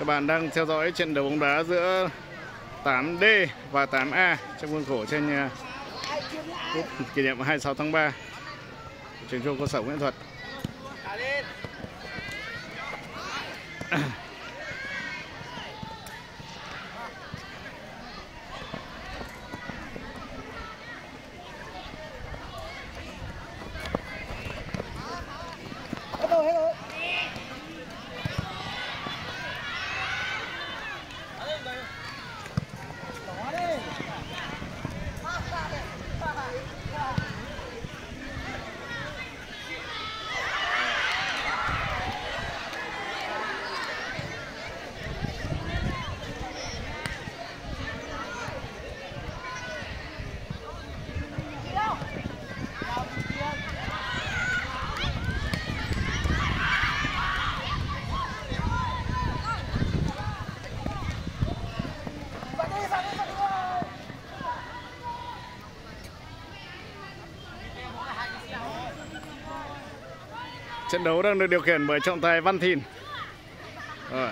Các bạn đang theo dõi trận đấu bóng đá giữa 8D và 8A trong khuôn khổ trên à, cúp kỷ niệm 26 tháng 3 trường trung cơ sở nghệ thuật. Trận đấu đang được điều khiển bởi trọng tài Văn Thìn. Rồi.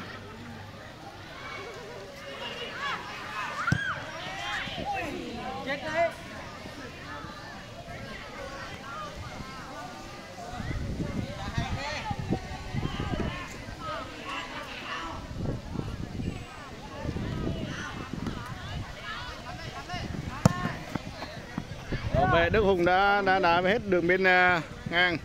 Bảo vệ Đức Hùng đã đã đá hết đường bên à, ngang.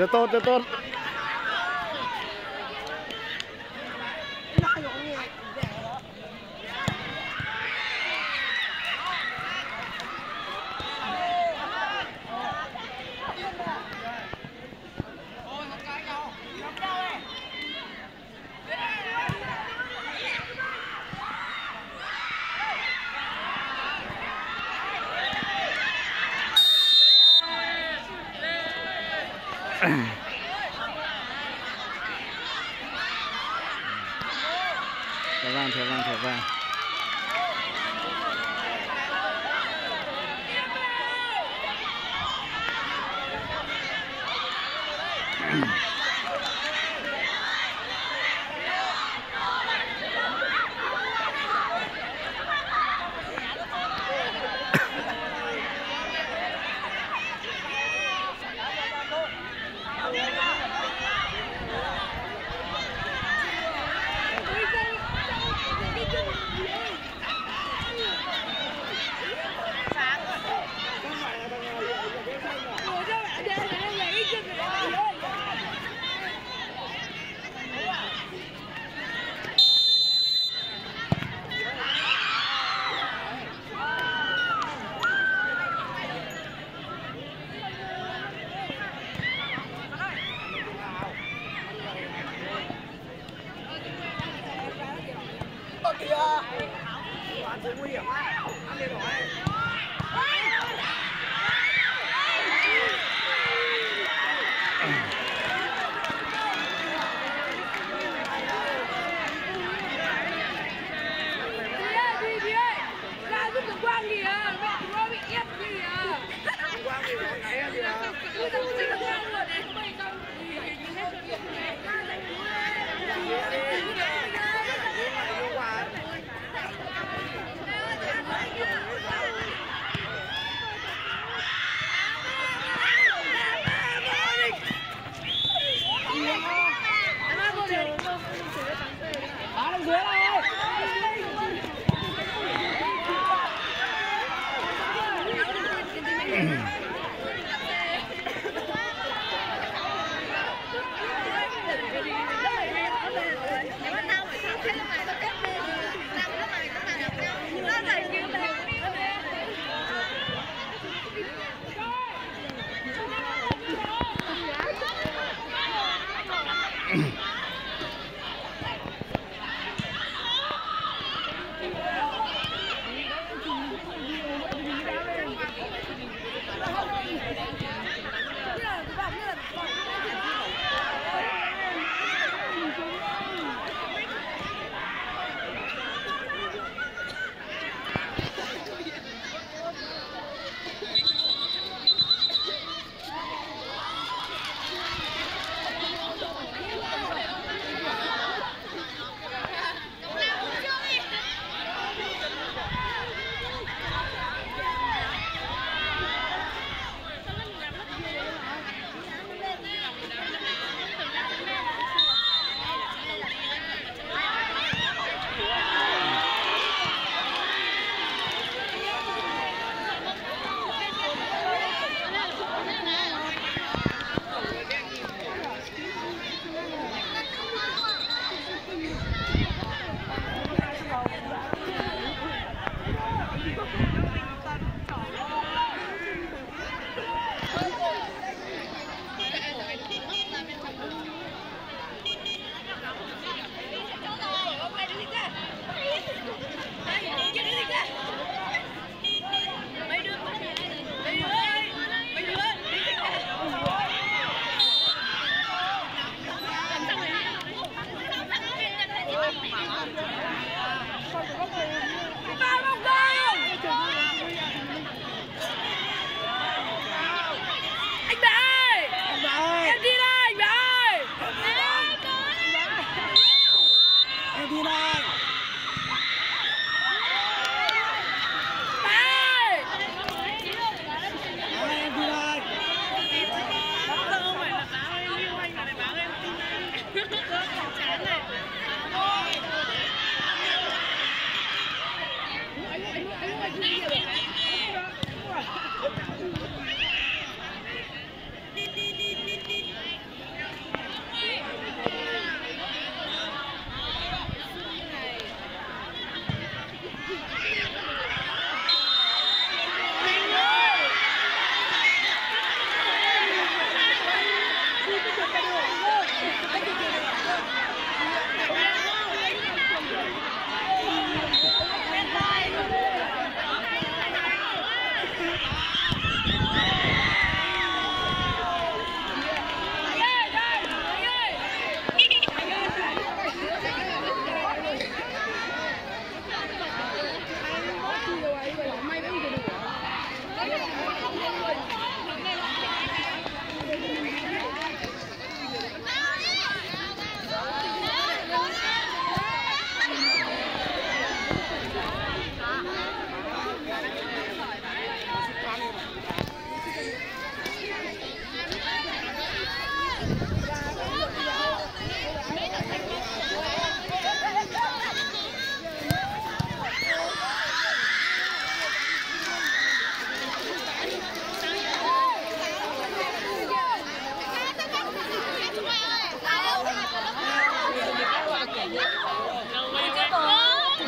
Jatuh, jatuh. 铁饭，铁饭。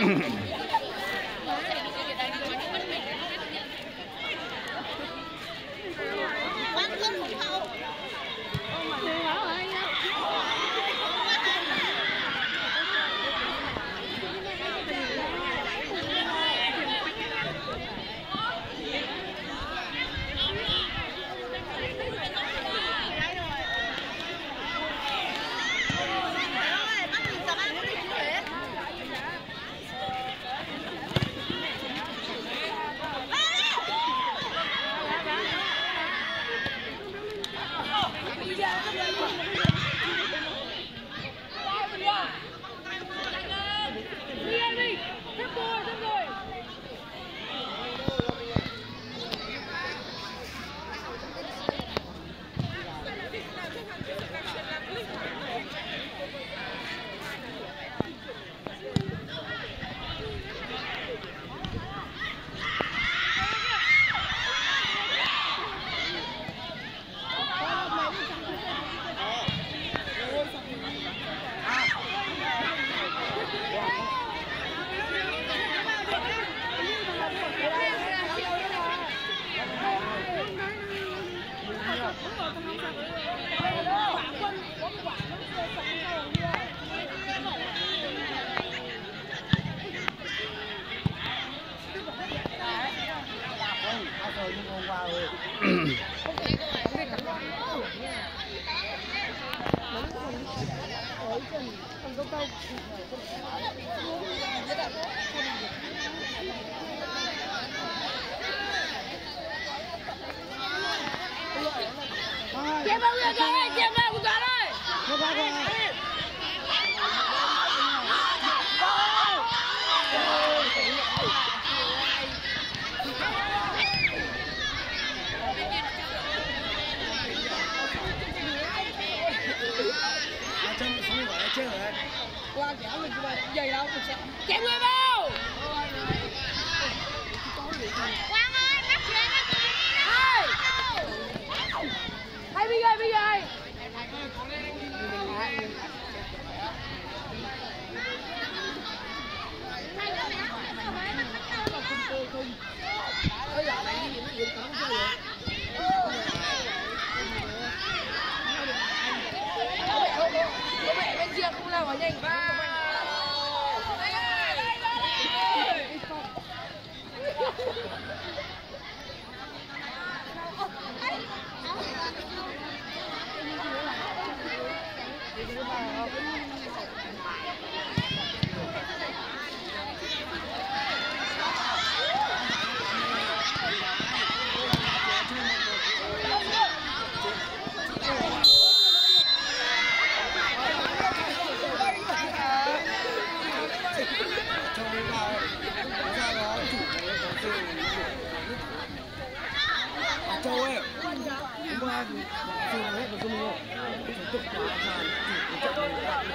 Mm-hmm. Mình mà dày đâu mình sẽ chém người bao. Quang ơi, bắt chuyện bắt chuyện. Hay bây giờ bây giờ. Bố mẹ bên kia không làm ở nhanh. Cho đến vào ra đó chủ của nó có chơi À, Châu ơi hôm qua thì chơi hết rồi không rồi chủ tịch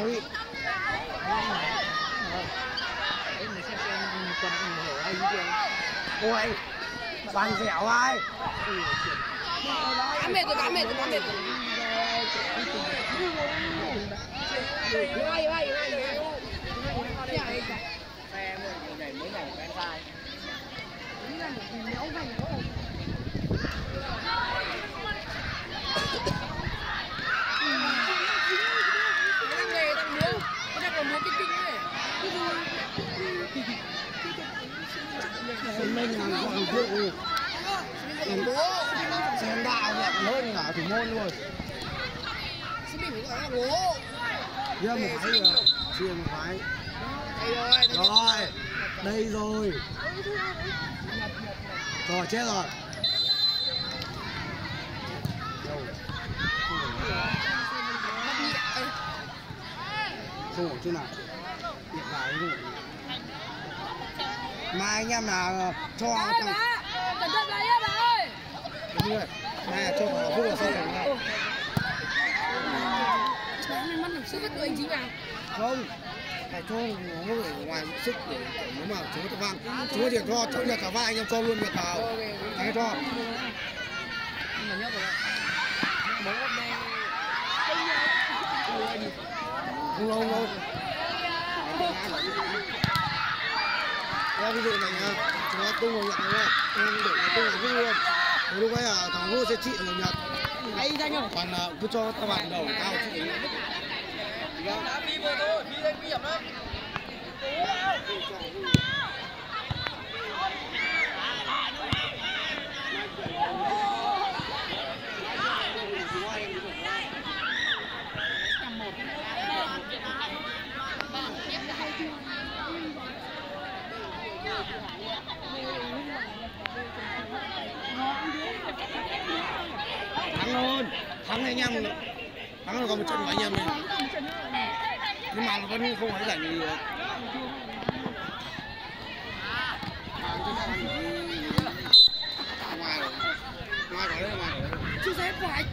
quân. Thôi Ôi Bằng dẻo ai Cá mệt rồi, cá mệt rồi, cá mệt rồi. Vai, vai, vai, vai. Cái thằng này thằng múa, cái thằng là múa cái kinh này. Mình là gọi vụ Thằng múa, Xem đạo nhẹ hơn cả thủ môn luôn xin mình phải gọi là bố, Chia một cái rồi Chia một cái Đây rồi, đây rồi. Rồi Đây rồi Rồi chết rồi Không ổn chỗ nào Điện vào không Mai anh em là cho trong bà, cẩn thận đấy bà ơi. Đúng rồi. Là cho vào phút là này. Sáng nay mắt làm sức của anh chính vào. không. Phải cho nó ở ngoài sức để nếu mà chúng ta vang. Chúng ta chỉ cho cho nhật cả vai anh em cho luôn nhật vào. Anh em cho. Nhưng mà nhớ rồi. Bố không lâu Đây ví dụ này nha chúng ta tung vào nhật đúng không em để nó tung vào vứt luôn. Thế lúc ấy là thằng Hô sẽ trị người nhật ấy ra nhở. còn là cứ cho các bạn đầu cao trị thắng luôn thắng anh em thắng là còn một trận của anh em này nhưng mà nó vẫn không phải giải gì được. Ngoài rồi ngoài rồi đây ngoài rồi. Chưa dám phải.